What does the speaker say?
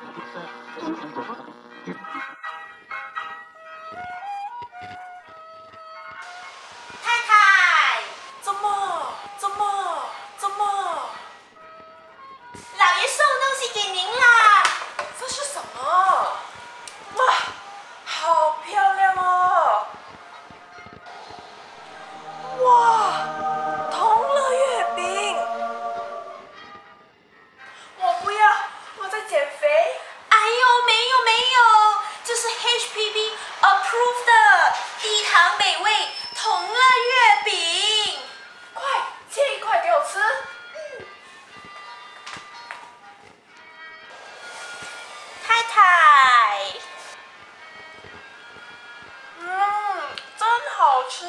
太太，怎么？怎么？怎么？老爷送哎呦，没有没有，就是 H P P approved 的低糖美味同乐月饼，快切一块给我吃，太太，嗯，真好吃。